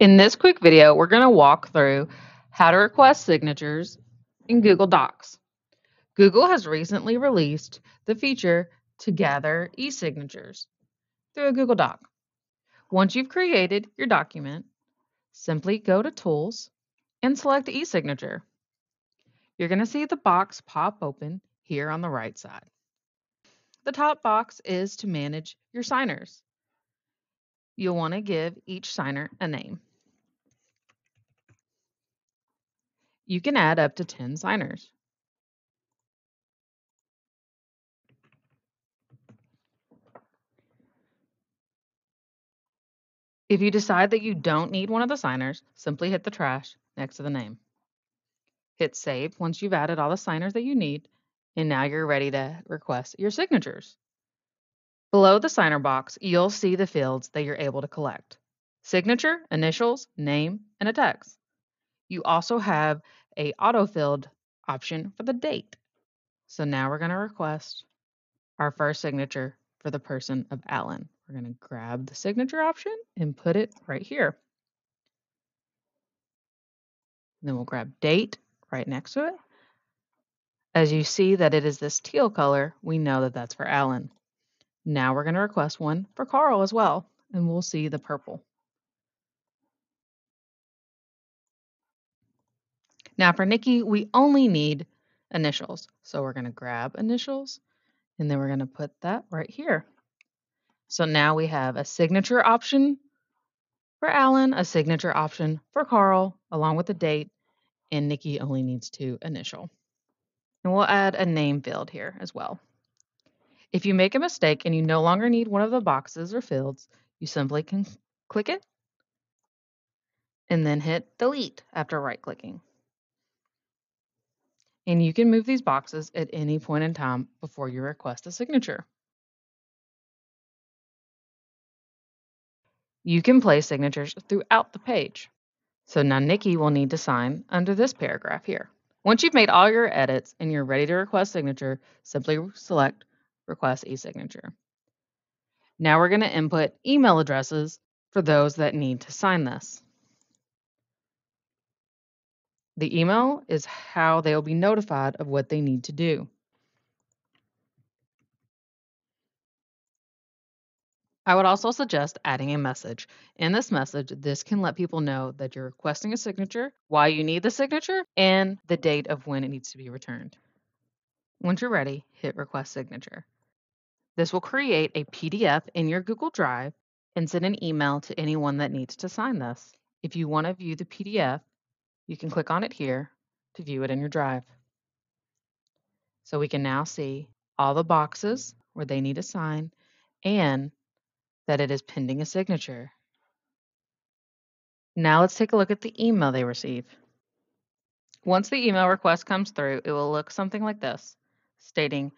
In this quick video, we're going to walk through how to request signatures in Google Docs. Google has recently released the feature to gather e-signatures through a Google Doc. Once you've created your document, simply go to Tools and select e-signature. You're going to see the box pop open here on the right side. The top box is to manage your signers. You'll want to give each signer a name. You can add up to 10 signers. If you decide that you don't need one of the signers, simply hit the trash next to the name. Hit save once you've added all the signers that you need, and now you're ready to request your signatures. Below the signer box, you'll see the fields that you're able to collect. Signature, initials, name, and a text. You also have a auto-filled option for the date. So now we're going to request our first signature for the person of Alan. We're going to grab the signature option and put it right here. And then we'll grab date right next to it. As you see that it is this teal color, we know that that's for Alan. Now we're going to request one for Carl as well, and we'll see the purple. Now for Nikki, we only need initials. So we're going to grab initials, and then we're going to put that right here. So now we have a signature option for Alan, a signature option for Carl, along with the date, and Nikki only needs to initial. And we'll add a name field here as well. If you make a mistake and you no longer need one of the boxes or fields, you simply can click it and then hit delete after right clicking. And you can move these boxes at any point in time before you request a signature. You can place signatures throughout the page. So now Nikki will need to sign under this paragraph here. Once you've made all your edits and you're ready to request signature, simply select Request e-signature. Now we're going to input email addresses for those that need to sign this. The email is how they'll be notified of what they need to do. I would also suggest adding a message. In this message, this can let people know that you're requesting a signature, why you need the signature, and the date of when it needs to be returned. Once you're ready, hit Request Signature. This will create a PDF in your Google Drive and send an email to anyone that needs to sign this. If you want to view the PDF, you can click on it here to view it in your Drive. So we can now see all the boxes where they need to sign and that it is pending a signature. Now let's take a look at the email they receive. Once the email request comes through, it will look something like this, stating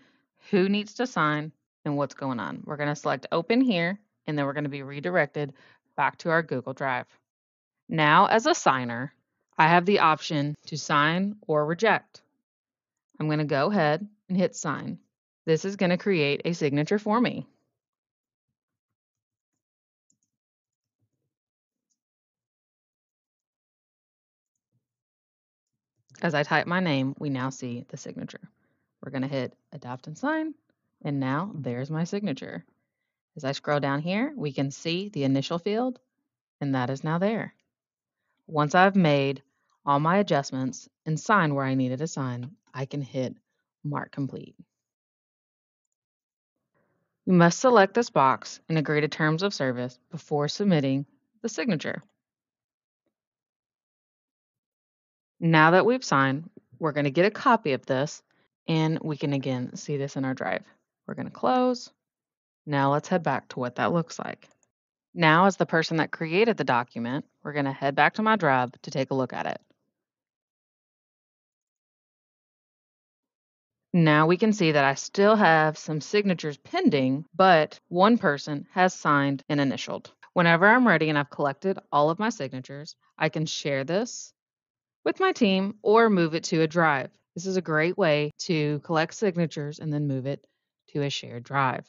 who needs to sign and what's going on. We're going to select open here, and then we're going to be redirected back to our Google Drive. Now, as a signer, I have the option to sign or reject. I'm going to go ahead and hit sign. This is going to create a signature for me. As I type my name, we now see the signature. We're going to hit adopt and sign, and now there's my signature. As I scroll down here, we can see the initial field, and that is now there. Once I've made all my adjustments and sign where I needed to sign, I can hit Mark Complete. You must select this box and agree to terms of service before submitting the signature. Now that we've signed, we're going to get a copy of this and we can again see this in our drive. We're going to close. Now let's head back to what that looks like. Now, as the person that created the document, we're going to head back to my drive to take a look at it. Now we can see that I still have some signatures pending, but one person has signed and initialed. Whenever I'm ready and I've collected all of my signatures, I can share this with my team or move it to a drive. This is a great way to collect signatures and then move it to a shared drive.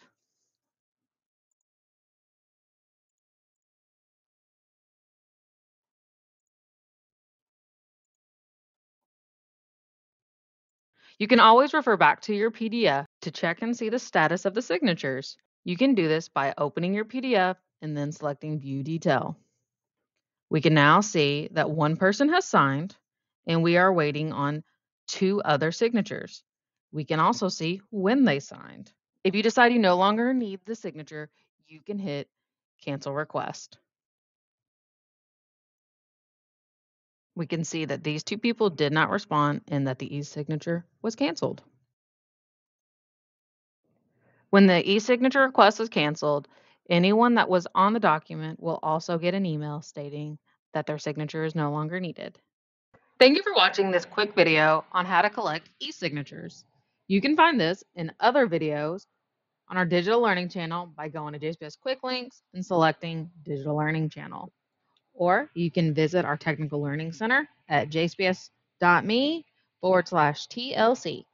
You can always refer back to your PDF to check and see the status of the signatures. You can do this by opening your PDF and then selecting View Detail. We can now see that one person has signed and we are waiting on two other signatures. We can also see when they signed. If you decide you no longer need the signature, you can hit Cancel Request. We can see that these two people did not respond and that the e-signature was canceled. When the e-signature request is canceled, anyone that was on the document will also get an email stating that their signature is no longer needed. Thank you for watching this quick video on how to collect e-signatures. You can find this and other videos on our digital learning channel by going to JCPS Quick Links and selecting Digital Learning Channel. Or you can visit our Technical Learning Center at jcps.me forward slash TLC.